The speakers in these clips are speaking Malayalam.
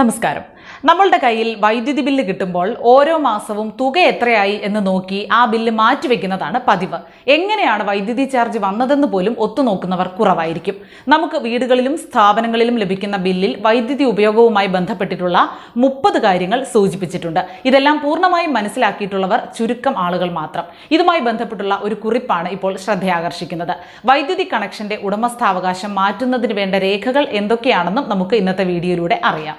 നമസ്കാരം. നമ്മളുടെ കയ്യിൽ വൈദ്യുതി ബില്ല് കിട്ടുമ്പോൾ ഓരോ മാസവും തുക എത്രയായി എന്ന് നോക്കി ആ ബില്ല് മാറ്റിവെക്കുന്നതാണ് പതിവ്. എങ്ങനെയാണ് വൈദ്യുതി ചാർജ് വന്നതെന്ന് പോലും ഒത്തുനോക്കുന്നവർ കുറവായിരിക്കും. നമുക്ക് വീടുകളിലും സ്ഥാപനങ്ങളിലും ലഭിക്കുന്ന ബില്ലിൽ വൈദ്യുതി ഉപയോഗവുമായി ബന്ധപ്പെട്ടിട്ടുള്ള മുപ്പത് കാര്യങ്ങൾ സൂചിപ്പിച്ചിട്ടുണ്ട്. ഇതെല്ലാം പൂർണമായും മനസ്സിലാക്കിയിട്ടുള്ളവർ ചുരുക്കം ആളുകൾ മാത്രം. ഇതുമായി ബന്ധപ്പെട്ടുള്ള ഒരു കുറിപ്പാണ് ഇപ്പോൾ ശ്രദ്ധയാകർഷിക്കുന്നത്. വൈദ്യുതി കണക്ഷന്റെ ഉടമസ്ഥാവകാശം മാറ്റുന്നതിന് വേണ്ട രേഖകൾ എന്തൊക്കെയാണെന്നും നമുക്ക് ഇന്നത്തെ വീഡിയോയിലൂടെ അറിയാം.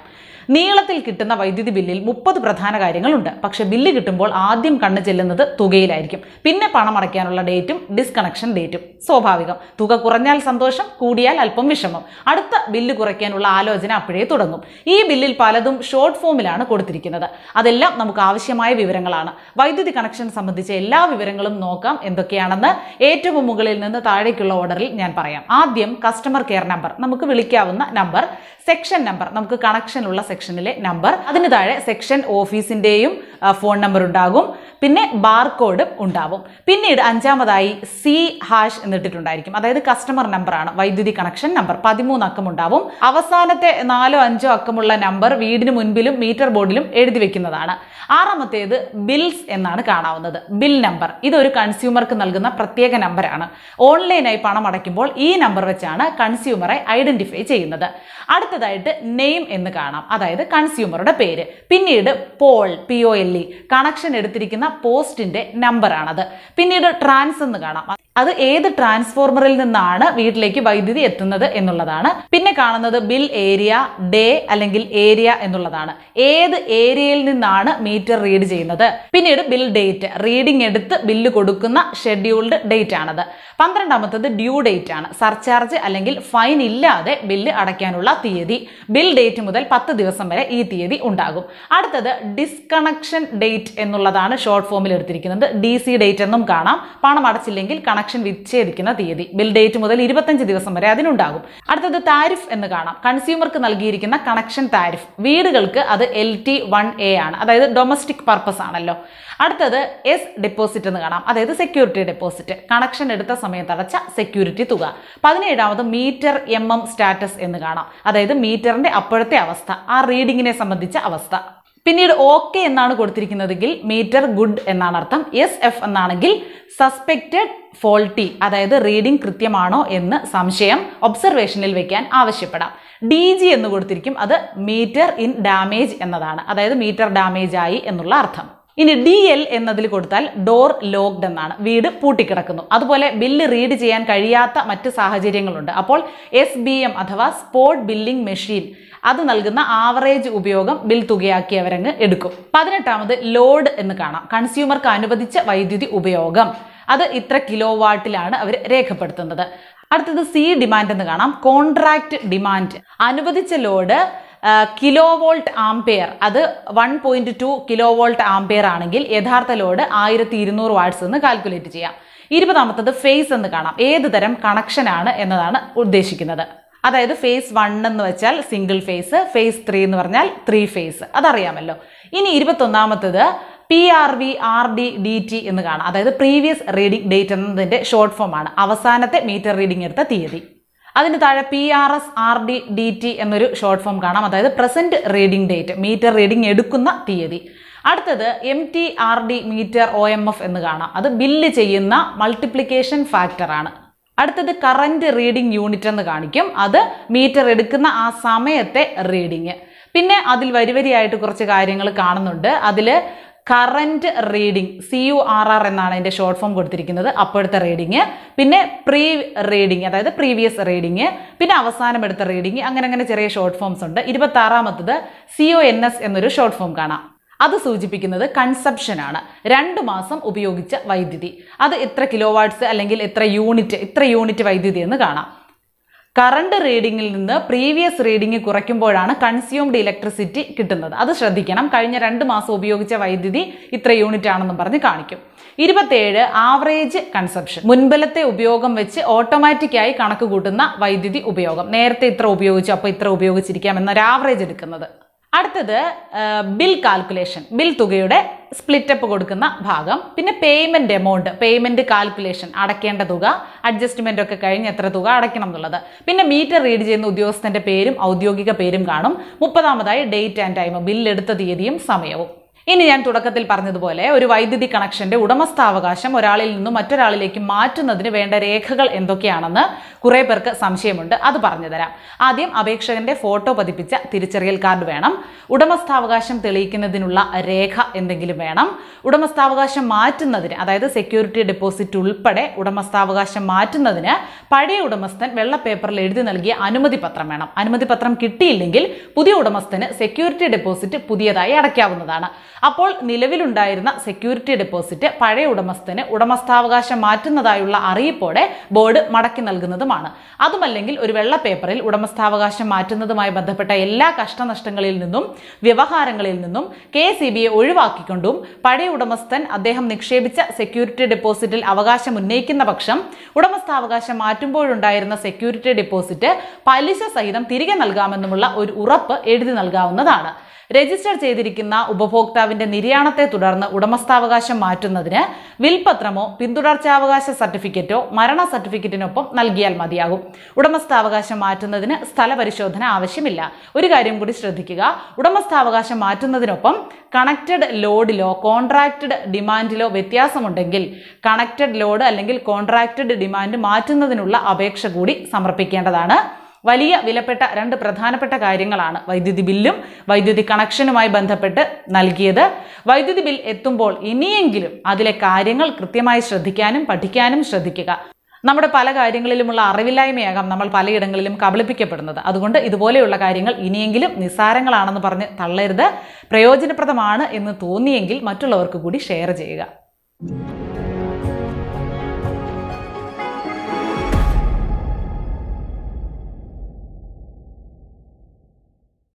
നീളത്തിൽ കിട്ടുന്ന വൈദ്യുതി ബില്ലിൽ മുപ്പത് പ്രധാന കാര്യങ്ങളുണ്ട്. പക്ഷെ ബില്ല് കിട്ടുമ്പോൾ ആദ്യം കണ്ണു ചെല്ലുന്നത് തുകയിലായിരിക്കും. പിന്നെ പണം അടയ്ക്കാനുള്ള ഡേറ്റും ഡിസ്കണക്ഷൻ ഡേറ്റും സ്വാഭാവികം. തുക കുറഞ്ഞാൽ സന്തോഷം കൂടിയാൽ അല്പം വിഷമം. അടുത്ത ബില്ല് കുറയ്ക്കാനുള്ള ആലോചന അപ്പോഴേ തുടങ്ങും. ഈ ബില്ലിൽ പലതും ഷോർട്ട് ഫോമിലാണ് കൊടുത്തിരിക്കുന്നത്. അതെല്ലാം നമുക്ക് ആവശ്യമായ വിവരങ്ങളാണ്. വൈദ്യുതി കണക്ഷൻ സംബന്ധിച്ച എല്ലാ വിവരങ്ങളും നോക്കാം എന്തൊക്കെയാണെന്ന് ഏറ്റവും മുകളിൽ നിന്ന് താഴേക്കുള്ള ഓർഡറിൽ ഞാൻ പറയാം. ആദ്യം കസ്റ്റമർ കെയർ നമ്പർ നമുക്ക് വിളിക്കാവുന്ന നമ്പർ സെക്ഷൻ നമ്പർ നമുക്ക് കണക്ഷനുള്ള സെക്ഷനിലെ നമ്പർ അതിന് താഴെ സെക്ഷൻ ഓഫീസിന്റെയും ഫോൺ നമ്പർ ഉണ്ടാകും. പിന്നെ ബാർകോഡ് ഉണ്ടാവും. പിന്നീട് അഞ്ചാമതായി സി ഹാഷ് എന്നിട്ടിട്ടുണ്ടായിരിക്കും. അതായത് കസ്റ്റമർ നമ്പറാണ് വൈദ്യുതി കണക്ഷൻ നമ്പർ പതിമൂന്ന് അക്കം ഉണ്ടാവും. അവസാനത്തെ നാലോ അഞ്ചോ അക്കമുള്ള നമ്പർ വീടിന് മുൻപിലും മീറ്റർ ബോർഡിലും എഴുതി വെക്കുന്നതാണ്. ആറാമത്തേത് ബിൽസ് എന്നാണ് കാണാവുന്നത്. ബിൽ നമ്പർ ഇതൊരു കൺസ്യൂമർക്ക് നൽകുന്ന പ്രത്യേക നമ്പറാണ് ഓൺലൈനായി പണം അടയ്ക്കുമ്പോൾ ഈ നമ്പർ വെച്ചാണ് കൺസ്യൂമറെ ഐഡന്റിഫൈ ചെയ്യുന്നത്. അടുത്തതായിട്ട് നെയിം എന്ന് കാണാം. അതായത് കൺസ്യൂമറുടെ പേര്. പിന്നീട് pole P O L E connection എടുത്തിരിക്കുന്ന പോസ്റ്റിന്റെ നമ്പറാണത് പിന്നീട് ട്രാൻസ് എന്ന് കാണാം. അത് ഏത് ട്രാൻസ്ഫോർമറിൽ നിന്നാണ് വീട്ടിലേക്ക് വൈദ്യുതി എത്തുന്നത് എന്നുള്ളതാണ്. പിന്നെ കാണുന്നത് ബിൽ ഏരിയ ഡേ അല്ലെങ്കിൽ ഏരിയ എന്നുള്ളതാണ്. ഏത് ഏരിയയിൽ നിന്നാണ് മീറ്റർ റീഡ് ചെയ്യുന്നത്? പിന്നീട് ബിൽ ഡേറ്റ് റീഡിംഗ് എടുത്ത് ബില്ല് കൊടുക്കുന്ന ഷെഡ്യൂൾഡ് ഡേറ്റ് ആണത്. പന്ത്രണ്ടാമത്തത് ഡ്യൂ ഡേറ്റ് ആണ്. സർചാർജ് അല്ലെങ്കിൽ ഫൈൻ ഇല്ലാതെ ബില്ല് അടയ്ക്കാനുള്ള തീയതി. ബിൽ ഡേറ്റ് മുതൽ പത്ത് ദിവസം വരെ ഈ തീയതി ഉണ്ടാകും. അടുത്തത് ഡിസ്കണക്ഷൻ ഡേറ്റ് എന്നുള്ളതാണ് ഷോർട്ട് ഫോമിൽ എടുത്തിരിക്കുന്നത്. ഡി സി ഡേറ്റ് എന്നും കാണാം. പണം അടച്ചില്ലെങ്കിൽ കണക്ഷൻ വിച്ഛേദിക്കുന്ന തീയതി. ബിൽ ഡേറ്റ് മുതൽ ഇരുപത്തഞ്ച് ദിവസം വരെ അതിനുണ്ടാകും. അടുത്തത് താരിഫ് എന്ന് കാണാം. കൺസ്യൂമർക്ക് നൽകിയിരിക്കുന്ന കണക്ഷൻ താരിഫ് വീടുകൾക്ക് അത് എൽ ടി വൺ എ ആണ്. അതായത് ഡൊമസ്റ്റിക് പർപ്പസ് ആണല്ലോ. അടുത്തത് എസ് ഡെപ്പോസിറ്റ് എന്ന് കാണാം. അതായത് സെക്യൂരിറ്റി ഡെപ്പോസിറ്റ് കണക്ഷൻ എടുത്ത സമയത്ത് അടച്ച സെക്യൂരിറ്റി തുക. പതിനേഴാമത് മീറ്റർ എം എം സ്റ്റാറ്റസ് എന്ന് കാണാം. അതായത് മീറ്ററിന്റെ അപ്പോഴത്തെ അവസ്ഥ. ആ റീഡിങ്ങിനെ സംബന്ധിച്ച അവസ്ഥ. പിന്നീട് ഓക്കെ എന്നാണ് കൊടുത്തിരിക്കുന്നതെങ്കിൽ മീറ്റർ ഗുഡ് എന്നാണ് അർത്ഥം. എസ് എഫ് എന്നാണെങ്കിൽ സസ്പെക്റ്റഡ് ഫോൾട്ടി അതായത് റീഡിംഗ് കൃത്യമാണോ എന്ന് സംശയം ഒബ്സർവേഷനിൽ വെക്കാൻ ആവശ്യപ്പെടാം. ഡി ജി എന്ന് കൊടുത്തിരിക്കും. അത് മീറ്റർ ഇൻ ഡാമേജ് എന്നതാണ്. അതായത് മീറ്റർ ഡാമേജ് ആയി എന്നുള്ള അർത്ഥം. ഇനി ഡി എൽ എന്നതിൽ കൊടുത്താൽ ഡോർ ലോക്ഡ് എന്നാണ്. വീട് പൂട്ടിക്കിടക്കുന്നു. അതുപോലെ ബില്ല് റീഡ് ചെയ്യാൻ കഴിയാത്ത മറ്റ് സാഹചര്യങ്ങളുണ്ട്. അപ്പോൾ എസ് ബി എം അഥവാ സ്പോട്ട് ബില്ലിംഗ് മെഷീൻ അത് നൽകുന്ന ആവറേജ് ഉപയോഗം ബിൽ തുകയാക്കി അവരങ്ങ് എടുക്കും. പതിനെട്ടാമത് ലോഡ് എന്ന് കാണാം. കൺസ്യൂമർക്ക് അനുവദിച്ച വൈദ്യുതി ഉപയോഗം. അത് ഇത്ര കിലോ വാട്ടിലാണ് അവർ രേഖപ്പെടുത്തുന്നത്. അടുത്തത് സി ഡിമാൻഡ് എന്ന് കാണാം. കോൺട്രാക്ട് ഡിമാൻഡ് അനുവദിച്ച ലോഡ് കിലോ വോൾട്ട് ആംപെയർ. അത് one point two kilo volt ampere ആണെങ്കിൽ യഥാർത്ഥ ലോഡ് ആയിരത്തി ഇരുന്നൂറ് വാട്ട്സ് എന്ന് കാൽക്കുലേറ്റ് ചെയ്യാം. ഇരുപതാമത്തത് ഫേസ് എന്ന് കാണാം. ഏത് തരം കണക്ഷനാണ് എന്നതാണ് ഉദ്ദേശിക്കുന്നത്. അതായത് ഫേസ് വൺ എന്ന് വെച്ചാൽ സിംഗിൾ ഫേസ് ഫേസ് ത്രീ എന്ന് പറഞ്ഞാൽ ത്രീ ഫേസ് അതറിയാമല്ലോ. ഇനി ഇരുപത്തൊന്നാമത്തത് P R V R D D T എന്ന് കാണാം. അതായത് പ്രീവിയസ് റീഡിംഗ് ഡേറ്റ് എന്നതിന്റെ ഷോർട്ട് ഫോം ആണ്. അവസാനത്തെ മീറ്റർ റീഡിംഗ് എടുത്ത തീയതി. അതിന് താഴെ P R S R D D T എന്നൊരു ഷോർട്ട് ഫോം കാണാം. അതായത് present reading date meter reading എടുക്കുന്ന തീയതി. അടുത്തത് M T R D meter O M F എന്ന് കാണാം. അത് ബില്ല് ചെയ്യുന്ന മൾട്ടിപ്ലിക്കേഷൻ ഫാക്ടർ ആണ്. അടുത്തത് കറന്റ് റീഡിംഗ് യൂണിറ്റ് എന്ന് കാണിക്കും. അത് മീറ്റർ എടുക്കുന്ന ആ സമയത്തെ റീഡിങ് പിന്നെ അതിൽ വരിവരിയായിട്ട് കുറച്ച് കാര്യങ്ങൾ കാണുന്നുണ്ട്. അതിൽ current reading C U R R എന്നാണ് അതിന്റെ ഷോർട്ട് ഫോം കൊടുത്തിരിക്കുന്നത് അപ്പോഴത്തെ റീഡിങ് പിന്നെ പ്രീ റീഡിങ് അതായത് പ്രീവിയസ് റീഡിങ് പിന്നെ അവസാനം എടുത്ത റീഡിങ് അങ്ങനെ അങ്ങനെ ചെറിയ ഷോർട്ട് ഫോംസ് ഉണ്ട്. ഇരുപത്തി ആറാമത്തത് സി ഒ എൻ എസ് എന്നൊരു ഷോർട്ട് ഫോം കാണാം. അത് സൂചിപ്പിക്കുന്നത് കൺസെപ്ഷൻ ആണ്. രണ്ട് മാസം ഉപയോഗിച്ച വൈദ്യുതി. അത് എത്ര കിലോ വാട്ട്സ് അല്ലെങ്കിൽ എത്ര യൂണിറ്റ് എത്ര യൂണിറ്റ് വൈദ്യുതി എന്ന് കാണാം. കറണ്ട് റീഡിങ്ങിൽ നിന്ന് പ്രീവിയസ് റീഡിംഗ് കുറയ്ക്കുമ്പോഴാണ് കൺസ്യൂംഡ് ഇലക്ട്രിസിറ്റി കിട്ടുന്നത്. അത് ശ്രദ്ധിക്കണം. കഴിഞ്ഞ രണ്ട് മാസം ഉപയോഗിച്ച വൈദ്യുതി ഇത്ര യൂണിറ്റ് ആണെന്നും പറഞ്ഞ് കാണിക്കും. ഇരുപത്തേഴ് ആവറേജ് കൺസപ്ഷൻ. മുൻപലത്തെ ഉപയോഗം വെച്ച് ഓട്ടോമാറ്റിക്കായി കണക്ക് കൂട്ടുന്ന വൈദ്യുതി ഉപയോഗം. നേരത്തെ ഇത്ര ഉപയോഗിച്ചു അപ്പോൾ ഇത്ര ഉപയോഗിച്ചിരിക്കാം എന്നൊരു ആവറേജ് എടുക്കുന്നത്. അടുത്തത് ബിൽ കാൽക്കുലേഷൻ ബിൽ തുകയുടെ സ്പ്ലിറ്റപ്പ് കൊടുക്കുന്ന ഭാഗം പിന്നെ പേയ്മെന്റ് എമൗണ്ട് പേയ്മെന്റ് കാൽക്കുലേഷൻ അടയ്ക്കേണ്ട തുക അഡ്ജസ്റ്റ്മെന്റ് ഒക്കെ കഴിഞ്ഞ് എത്ര തുക അടയ്ക്കണം എന്നുള്ളത്. പിന്നെ മീറ്റർ റീഡ് ചെയ്യുന്ന ഉദ്യോഗസ്ഥന്റെ പേരും ഔദ്യോഗിക പേരും കാണും. മുപ്പതാമതായി ഡേറ്റ് ആൻഡ് ടൈം ബില്ലെടുത്ത തീയതിയും സമയവും. ഇനി ഞാൻ തുടക്കത്തിൽ പറഞ്ഞതുപോലെ ഒരു വൈദ്യുതി കണക്ഷന്റെ ഉടമസ്ഥാവകാശം ഒരാളിൽ നിന്നും മറ്റൊരാളിലേക്ക് മാറ്റുന്നതിന് വേണ്ട രേഖകൾ എന്തൊക്കെയാണെന്ന് കുറെ പേർക്ക് സംശയമുണ്ട്. അത് പറഞ്ഞുതരാം ആദ്യം അപേക്ഷകന്റെ ഫോട്ടോ പതിപ്പിച്ച തിരിച്ചറിയൽ കാർഡ് വേണം. ഉടമസ്ഥാവകാശം തെളിയിക്കുന്നതിനുള്ള രേഖ എന്തെങ്കിലും വേണം. ഉടമസ്ഥാവകാശം മാറ്റുന്നതിന് അതായത് സെക്യൂരിറ്റി ഡെപ്പോസിറ്റ് ഉൾപ്പെടെ ഉടമസ്ഥാവകാശം മാറ്റുന്നതിന് പഴയ ഉടമസ്ഥൻ വെള്ള പേപ്പറിൽ എഴുതി നൽകിയ അനുമതി പത്രം വേണം. അനുമതി പത്രം കിട്ടിയില്ലെങ്കിൽ പുതിയ ഉടമസ്ഥന് സെക്യൂരിറ്റി ഡെപ്പോസിറ്റ് പുതിയതായി അടയ്ക്കാവുന്നതാണ്. അപ്പോൾ നിലവിലുണ്ടായിരുന്ന സെക്യൂരിറ്റി ഡെപ്പോസിറ്റ് പഴയ ഉടമസ്ഥന് ഉടമസ്ഥാവകാശം മാറ്റുന്നതായുള്ള അറിയിപ്പോടെ ബോർഡ് മടക്കി നൽകുന്നതുമാണ്. അതുമല്ലെങ്കിൽ ഒരു വെള്ള പേപ്പറിൽ ഉടമസ്ഥാവകാശം മാറ്റുന്നതുമായി ബന്ധപ്പെട്ട എല്ലാ കഷ്ടനഷ്ടങ്ങളിൽ നിന്നും വ്യവഹാരങ്ങളിൽ നിന്നും കെ സി ബിയെ ഒഴിവാക്കിക്കൊണ്ടും പഴയ ഉടമസ്ഥൻ അദ്ദേഹം നിക്ഷേപിച്ച സെക്യൂരിറ്റി ഡെപ്പോസിറ്റിൽ അവകാശം ഉന്നയിക്കുന്ന പക്ഷം ഉടമസ്ഥാവകാശം മാറ്റുമ്പോഴുണ്ടായിരുന്ന സെക്യൂരിറ്റി ഡെപ്പോസിറ്റ് പലിശ സഹിതം തിരികെ നൽകാമെന്നുമുള്ള ഒരു ഉറപ്പ് എഴുതി നൽകാവുന്നതാണ്. രജിസ്റ്റർ ചെയ്തിരിക്കുന്ന ഉപഭോക്താവിന്റെ നിര്യാണത്തെ തുടർന്ന് ഉടമസ്ഥാവകാശം മാറ്റുന്നതിന് വിൽപത്രമോ പിന്തുടർച്ചാവകാശ സർട്ടിഫിക്കറ്റോ മരണ സർട്ടിഫിക്കറ്റിനൊപ്പം നൽകിയാൽ മതിയാകും. ഉടമസ്ഥാവകാശം മാറ്റുന്നതിന് സ്ഥലപരിശോധന ആവശ്യമില്ല. ഒരു കാര്യം കൂടി ശ്രദ്ധിക്കുക. ഉടമസ്ഥാവകാശം മാറ്റുന്നതിനൊപ്പം കണക്റ്റഡ് ലോഡിലോ കോൺട്രാക്റ്റഡ് ഡിമാൻഡിലോ വ്യത്യാസമുണ്ടെങ്കിൽ കണക്റ്റഡ് ലോഡ് അല്ലെങ്കിൽ കോൺട്രാക്റ്റഡ് ഡിമാൻഡ് മാറ്റുന്നതിനുള്ള അപേക്ഷ കൂടി സമർപ്പിക്കേണ്ടതാണ്. വലിയ വിലപ്പെട്ട രണ്ട് പ്രധാനപ്പെട്ട കാര്യങ്ങളാണ് വൈദ്യുതി ബില്ലും വൈദ്യുതി കണക്ഷനുമായി ബന്ധപ്പെട്ട് നൽകിയത്. വൈദ്യുതി ബിൽ എത്തുമ്പോൾ ഇനിയെങ്കിലും അതിലെ കാര്യങ്ങൾ കൃത്യമായി ശ്രദ്ധിക്കാനും പഠിക്കാനും ശ്രദ്ധിക്കുക. നമ്മുടെ പല കാര്യങ്ങളിലുമുള്ള അറിവില്ലായ്മയാകാം നമ്മൾ പലയിടങ്ങളിലും കബളിപ്പിക്കപ്പെടുന്നത്. അതുകൊണ്ട് ഇതുപോലെയുള്ള കാര്യങ്ങൾ ഇനിയെങ്കിലും നിസ്സാരങ്ങളാണെന്ന് പറഞ്ഞ് തള്ളരുത്. പ്രയോജനപ്രദമാണ് എന്ന് തോന്നിയെങ്കിൽ മറ്റുള്ളവർക്ക് കൂടി ഷെയർ ചെയ്യുക.